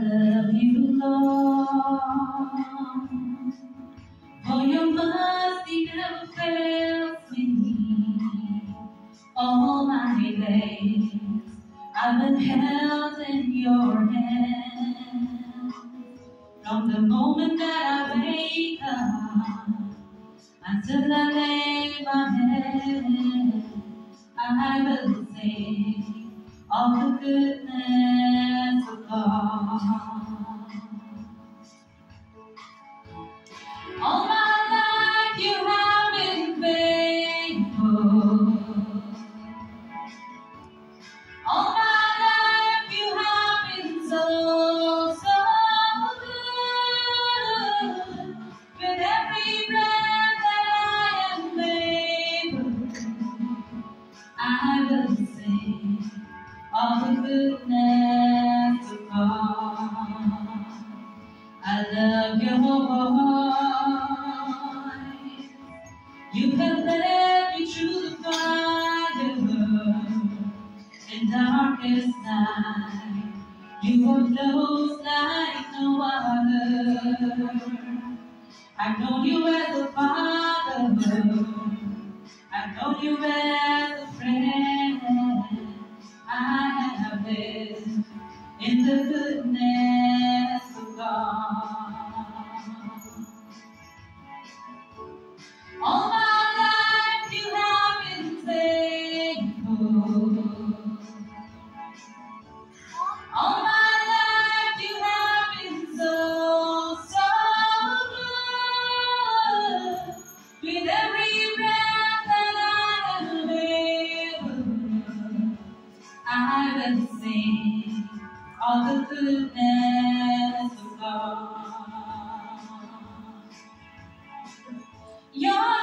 love you, Lord. For your mercy never fails me. All my days I've been held in your hand. From the moment that I wake up until I lay my head, I will sing of the goodness. All my life you have been faithful. All my life you have been so, good. With every breath that I am able, I will sing of the goodness I love your voice. You have led me through the fire in darkest night. You are close like no other. I know you as a father. I know you as a friend. I have lived in the goodness All my life you have been faithful. All my life you have been so, so. With every breath that I am able, I all the goodness Your